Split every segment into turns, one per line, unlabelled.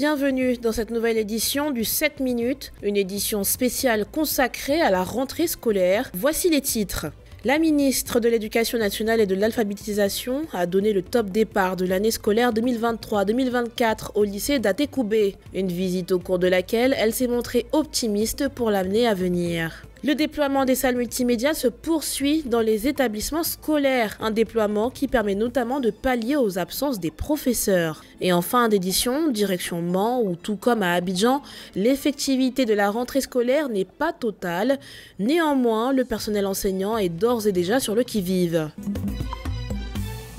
bienvenue dans cette nouvelle édition du 7 minutes, une édition spéciale consacrée à la rentrée scolaire. Voici les titres. La ministre de l'Éducation nationale et de l'alphabétisation a donné le top départ de l'année scolaire 2023-2024 au lycée d'Atekoubé, une visite au cours de laquelle elle s'est montrée optimiste pour l'année à venir. Le déploiement des salles multimédia se poursuit dans les établissements scolaires, un déploiement qui permet notamment de pallier aux absences des professeurs. Et en fin d'édition, direction Mans, où tout comme à Abidjan, l'effectivité de la rentrée scolaire n'est pas totale. Néanmoins, le personnel enseignant est d'ores et déjà sur le qui-vive.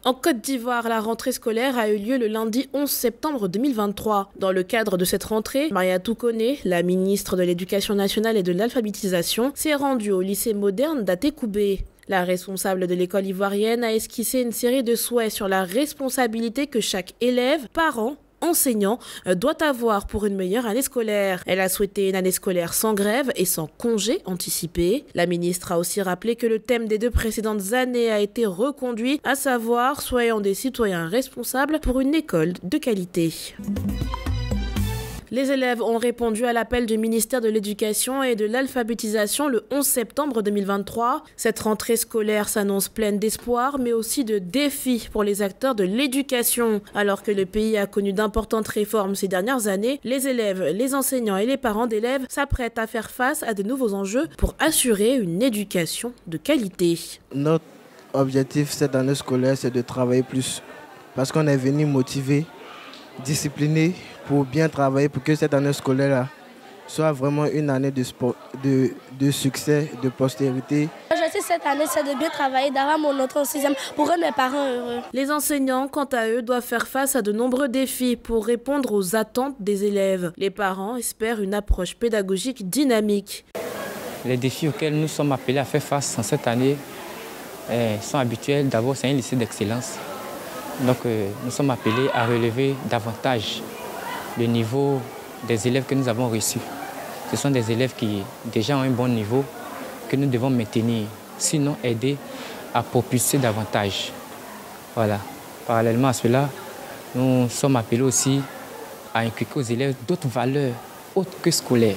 En Côte d'Ivoire, la rentrée scolaire a eu lieu le lundi 11 septembre 2023. Dans le cadre de cette rentrée, Maria Toukone, la ministre de l'Éducation nationale et de l'alphabétisation, s'est rendue au lycée moderne d'Atekoubé. La responsable de l'école ivoirienne a esquissé une série de souhaits sur la responsabilité que chaque élève, parent enseignant euh, doit avoir pour une meilleure année scolaire. Elle a souhaité une année scolaire sans grève et sans congé anticipé. La ministre a aussi rappelé que le thème des deux précédentes années a été reconduit, à savoir soyons des citoyens responsables pour une école de qualité. Les élèves ont répondu à l'appel du ministère de l'Éducation et de l'Alphabétisation le 11 septembre 2023. Cette rentrée scolaire s'annonce pleine d'espoir, mais aussi de défis pour les acteurs de l'éducation. Alors que le pays a connu d'importantes réformes ces dernières années, les élèves, les enseignants et les parents d'élèves s'apprêtent à faire face à de nouveaux enjeux pour assurer une éducation de qualité.
Notre objectif cette année scolaire, c'est de travailler plus parce qu'on est venu motivé, discipliné pour bien travailler pour que cette année scolaire soit vraiment une année de, sport, de, de succès, de postérité.
L'objectif cette année, c'est de bien travailler, d'avoir mon entrée en sixième pour rendre mes parents heureux.
Les enseignants, quant à eux, doivent faire face à de nombreux défis pour répondre aux attentes des élèves. Les parents espèrent une approche pédagogique dynamique.
Les défis auxquels nous sommes appelés à faire face en cette année eh, sont habituels. D'abord, c'est un lycée d'excellence. Donc, euh, nous sommes appelés à relever davantage le niveau des élèves que nous avons reçus. Ce sont des élèves qui déjà ont un bon niveau que nous devons maintenir, sinon aider à propulser davantage. Voilà. Parallèlement à cela, nous sommes appelés aussi à inculquer aux élèves d'autres valeurs autres que scolaires.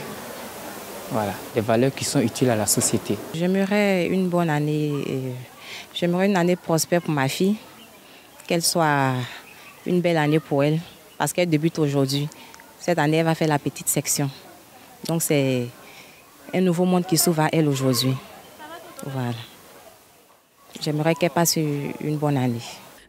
Voilà, des valeurs qui sont utiles à la société.
J'aimerais une bonne année, j'aimerais une année prospère pour ma fille, qu'elle soit une belle année pour elle parce qu'elle débute aujourd'hui. Cette année, elle va faire la petite section. Donc c'est un nouveau monde qui s'ouvre à elle aujourd'hui. Voilà. J'aimerais qu'elle passe une bonne année.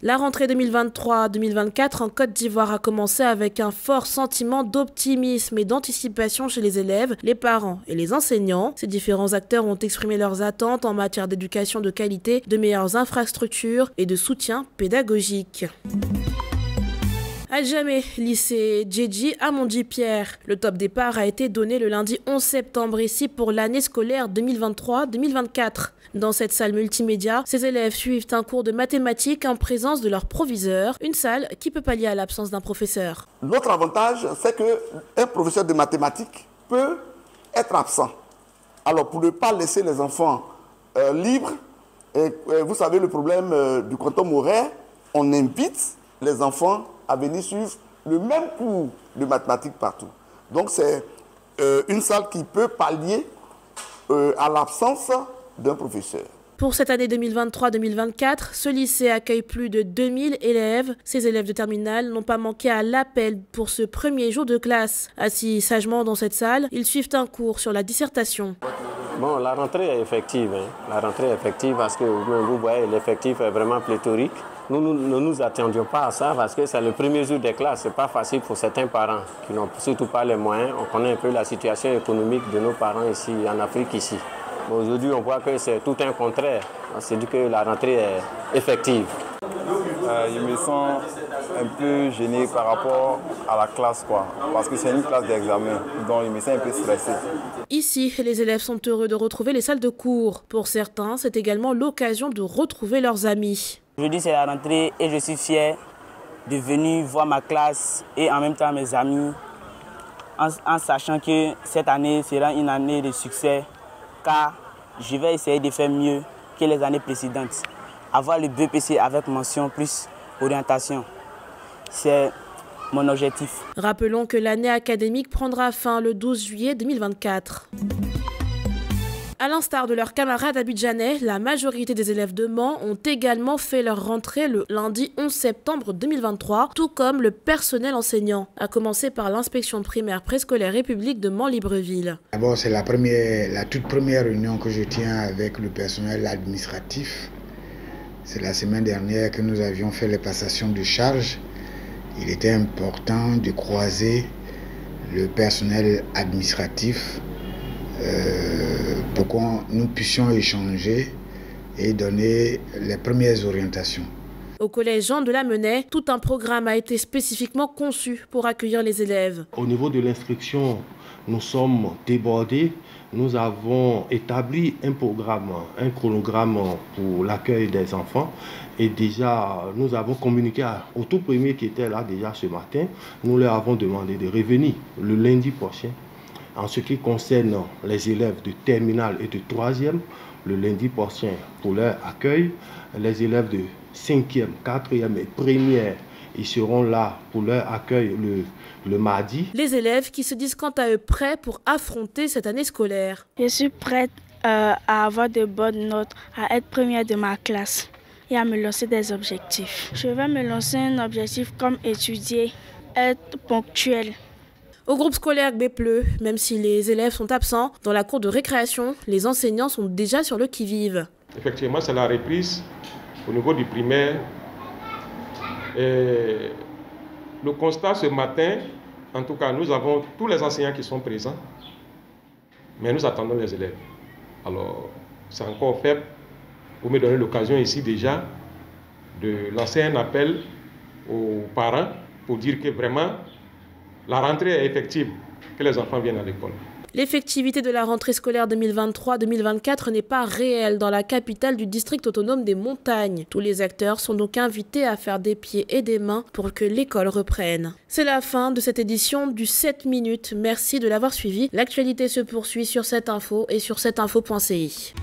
La rentrée 2023-2024 en Côte d'Ivoire a commencé avec un fort sentiment d'optimisme et d'anticipation chez les élèves, les parents et les enseignants. Ces différents acteurs ont exprimé leurs attentes en matière d'éducation de qualité, de meilleures infrastructures et de soutien pédagogique. Jamais, lycée Djedji à Mondi-Pierre. Le top départ a été donné le lundi 11 septembre ici pour l'année scolaire 2023-2024. Dans cette salle multimédia, ces élèves suivent un cours de mathématiques en présence de leur proviseur, une salle qui peut pallier à l'absence d'un professeur.
L'autre avantage, c'est qu'un professeur de mathématiques peut être absent. Alors, pour ne pas laisser les enfants euh, libres, et, vous savez le problème euh, du quantum horaire, on invite les enfants à venir suivre le même cours de mathématiques partout. Donc c'est euh, une salle qui peut pallier euh, à l'absence d'un professeur.
Pour cette année 2023-2024, ce lycée accueille plus de 2000 élèves. Ces élèves de terminale n'ont pas manqué à l'appel pour ce premier jour de classe. Assis sagement dans cette salle, ils suivent un cours sur la dissertation.
Bon, la rentrée est effective. Hein. La rentrée est effective parce que vous voyez, l'effectif est vraiment pléthorique. Nous, ne nous attendions pas à ça parce que c'est le premier jour des classes. Ce n'est pas facile pour certains parents qui n'ont surtout pas les moyens. On connaît un peu la situation économique de nos parents ici, en Afrique, ici. Aujourd'hui, on voit que c'est tout un contraire. C'est dit que la rentrée est effective.
Euh, je me sens un peu gêné par rapport à la classe, quoi, parce que c'est une classe d'examen, donc je me sens un peu stressé.
Ici, les élèves sont heureux de retrouver les salles de cours. Pour certains, c'est également l'occasion de retrouver leurs amis.
Aujourd'hui, c'est la rentrée et je suis fier de venir voir ma classe et en même temps mes amis, en, sachant que cette année sera une année de succès, car je vais essayer de faire mieux que les années précédentes. Avoir le BPC avec mention plus orientation, c'est mon objectif.
Rappelons que l'année académique prendra fin le 12 juillet 2024. À l'instar de leurs camarades abidjanais, la majorité des élèves de Mans ont également fait leur rentrée le lundi 11 septembre 2023, tout comme le personnel enseignant, à commencer par l'inspection primaire préscolaire République de Mans-Libreville.
D'abord, c'est la, première, la toute première réunion que je tiens avec le personnel administratif. C'est la semaine dernière que nous avions fait les passations de charges. Il était important de croiser le personnel administratif euh, pour que nous puissions échanger et donner les premières orientations.
Au collège Jean de la Menet, tout un programme a été spécifiquement conçu pour accueillir les élèves.
Au niveau de l'instruction, nous sommes débordés. Nous avons établi un programme, un chronogramme pour l'accueil des enfants. Et déjà, nous avons communiqué au tout premier qui était là déjà ce matin. Nous leur avons demandé de revenir le lundi prochain en ce qui concerne les élèves de terminale et de troisième, le lundi prochain pour leur accueil, les élèves de cinquième, quatrième et première, ils seront là pour leur accueil le, le mardi.
Les élèves qui se disent quant à eux prêts pour affronter cette année scolaire.
Je suis prête euh, à avoir de bonnes notes, à être première de ma classe et à me lancer des objectifs. Je vais me lancer un objectif comme étudier, être ponctuel.
Au groupe scolaire Bépleu, même si les élèves sont absents, dans la cour de récréation, les enseignants sont déjà sur le qui-vive.
Effectivement, c'est la reprise au niveau du primaire. Et le constat ce matin, en tout cas, nous avons tous les enseignants qui sont présents, mais nous attendons les élèves. Alors, c'est encore fait pour me donner l'occasion ici déjà de lancer un appel aux parents pour dire que vraiment la rentrée est effective, que les enfants viennent à l'école.
L'effectivité de la rentrée scolaire 2023-2024 n'est pas réelle dans la capitale du district autonome des montagnes. Tous les acteurs sont donc invités à faire des pieds et des mains pour que l'école reprenne. C'est la fin de cette édition du 7 minutes. Merci de l'avoir suivi. L'actualité se poursuit sur cette info et sur cette info.ci.